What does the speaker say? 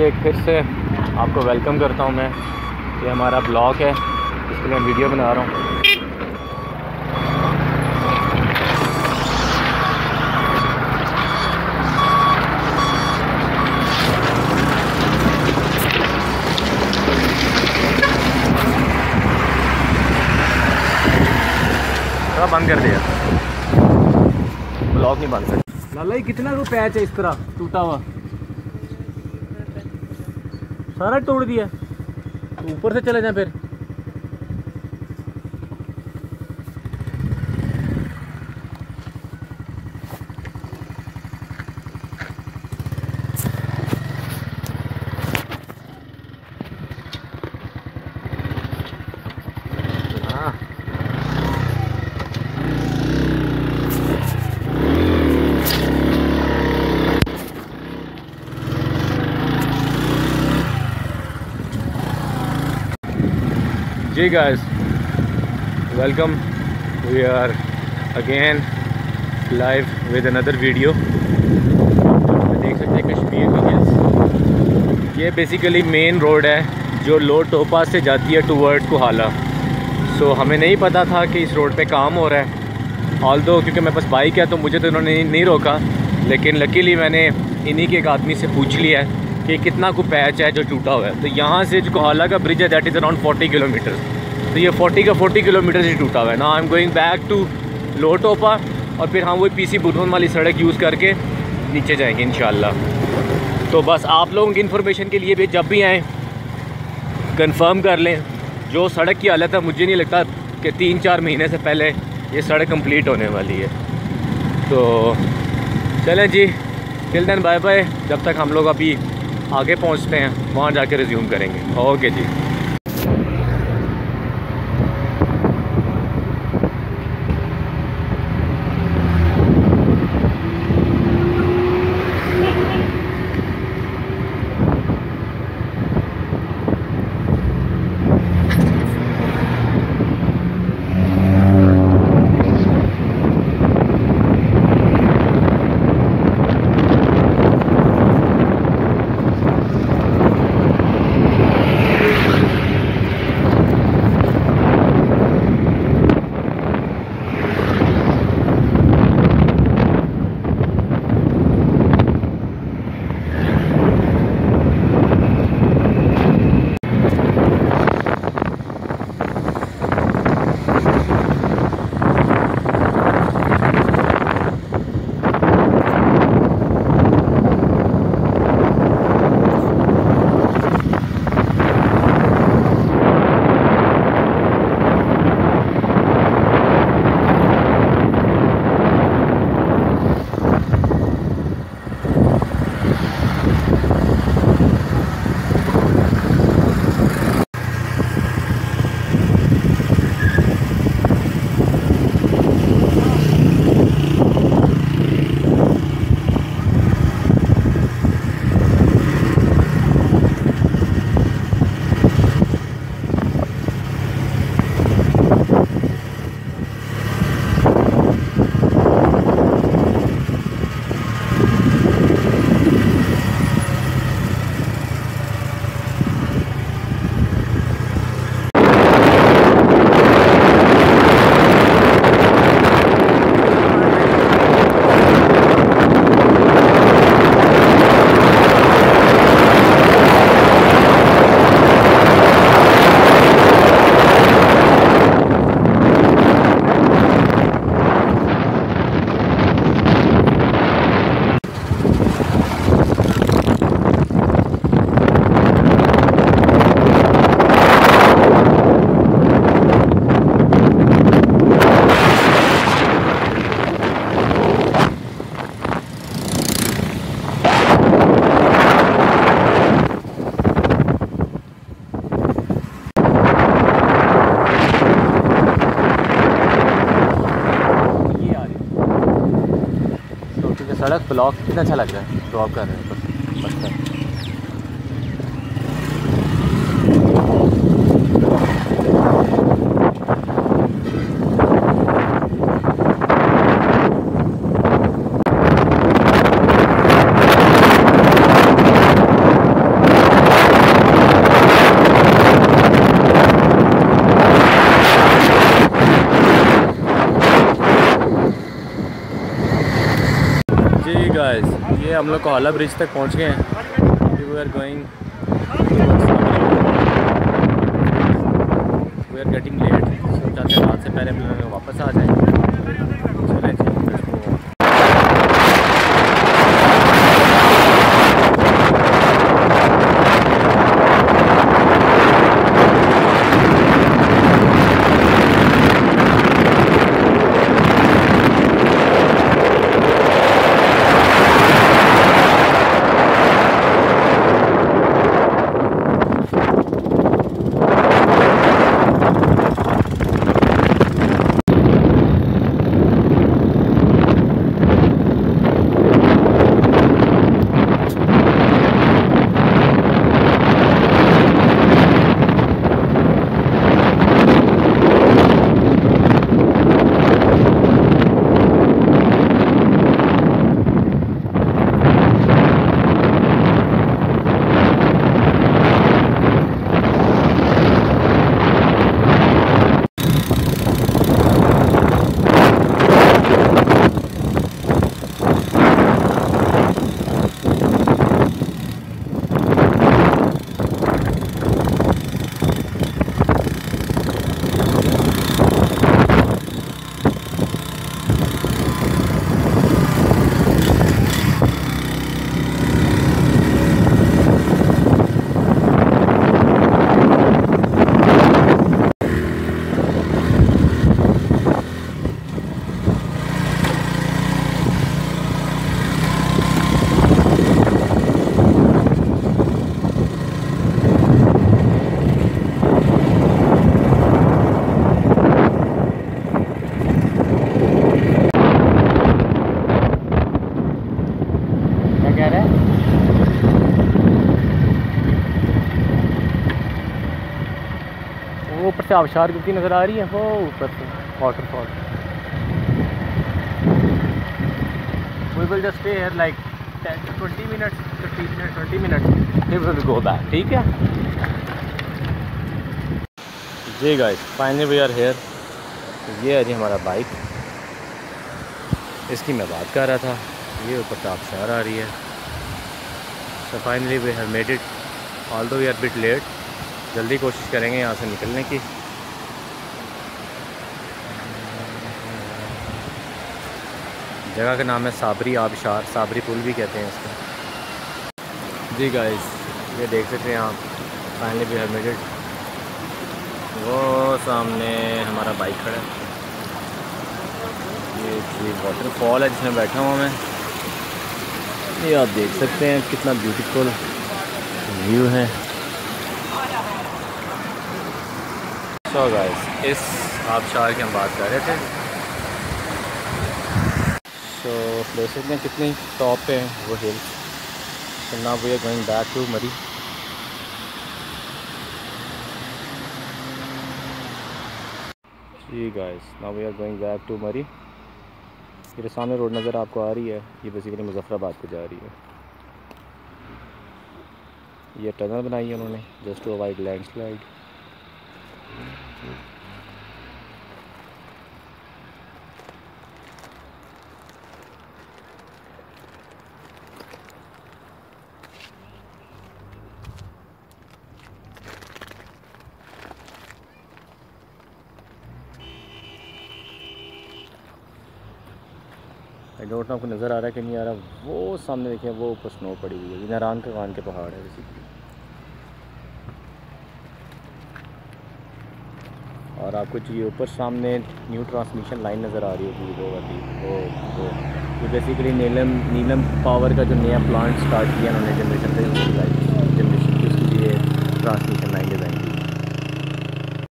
جی ایک پھر سے آپ کو ویلکم کرتا ہوں میں. یہ ہمارا بلاگ ہے. اس کے لیے میں ویڈیو بنا رہا ہوں. تھوڑا بند کر دیا. بلاگ نہیں بند سکتا. لالا یہ کتنا کو ہے اس طرح ٹوٹا ہوا؟ سارا توڑ دیا تو اوپر سے چلے جائیں پھر جی guys welcome we are again live with another video دیکھ سکتے ہیں کشمیر یہ بیسیکلی مین روڈ ہے جو لو ٹوپا سے جاتی ہے ٹورڈ کوہالا سو ہمیں نہیں پتہ تھا کہ اس روڈ پہ کام ہو رہا ہے. آل دو کیونکہ میرے پاس بائک ہے تو مجھے تو انہوں نے نہیں روکا. لیکن لکیلی میں نے انہی کے ایک آدمی سے پوچھ لیا ہے. کہ کتنا کو پیچ ہے جو ٹوٹا ہوا ہے۔ تو یہاں سے جو کوہالا کا برج ہے that is around forty kilometre تو یہ فورٹی کا فورٹی کلو میٹر سے ٹوٹا ہوا ہے۔ نا I am going back to lower Topa اور پھر ہم وہی پی سی بدھون والی سڑک یوز کر کے نیچے جائیں گے، انشاءاللہ۔ تو بس آپ لوگوں کی انفارمیشن کے لیے بھی جب بھی آئیں کنفرم کر لیں۔ جو سڑک کی حالت ہے، مجھے نہیں لگتا کہ تین چار مہینے سے پہلے یہ سڑک کمپلیٹ ہونے والی ہے۔ تو چلیں جی ٹل دین بائے بائے جب تک ہم لوگ ابھی آگے پہنچتے ہیں وہاں جا کے ریزیوم کریں گے۔ اوکے جی۔ بلاک کتنا اچھا لگ رہا ہے؟ ڈراپ کر رہے ہیں بس بس کر یہ ہم لوگ کوہالا برج تک پہنچ گئے ہیں. We are going we are getting late سوچا ہیں رات سے پہلے ہم لوگ واپس آ جائیں. کیا کہہ رہا ہے۔ وہ اوپر سے آبشار کتنی نظر آ رہی ہے۔ وہ اوپر سے۔ Waterfall we will just here like twenty minutes fifteen minute twenty minute پھر ول گو بیک ٹھیک ہے جی guys finally we are here یہ ہے جی ہمارا بائک اس کی میں بات کر رہا تھا یہ اوپر سے آبشار آ رہی ہے۔ So finally we have made it although we are but late جلدی کوشش کریں گے یہاں سے نکلنے کی۔ جگہ کا نام ہے صابری آبشار صابری پل بھی کہتے ہیں اس کو۔ جی گائز یہ دیکھ سکتے ہیں آپ۔ Finally we have made it وہ سامنے ہمارا بائک کھڑا ہے۔ یہ واٹر فال ہے جس میں بیٹھا ہوں میں۔ یہ آپ دیکھ سکتے ہیں کتنا بیوٹیفل ویو ہے۔ سو گائز اس آبشار کی ہم بات کر رہے تھے۔ سو پلیسز میں کتنی ٹاپ پہ ہیں وہ ہلس سو نا we are going back to Murree G guys نا we are going back to Murree میرے سامنے روڈ نظر آپ کو آ رہی ہے، یہ بیسیکلی مظفر آباد کو جا رہی ہے۔ یہ ٹنل بنائی ہے انہوں نے just to avoid landslide I don't know آپ کو نظر آ رہا ہے کہ نہیں آ رہا، وہ سامنے دیکھیں، وہ اوپر سنو پڑی ہوئی ہے، یہ ناران کا کان کے پہاڑ ہے بیسیکلی اور آپ کو یہ اوپر سامنے نیو ٹرانسمیشن لائن نظر آ رہی ہوگی، وہ والی، وہ وہ۔ یہ بیسیکلی نیلم نیلم پاور کا جو نیا پلانٹ اسٹارٹ کیا انہوں نے جنریشن کا جنریشن کی اس کی لیے ٹرانسمیشن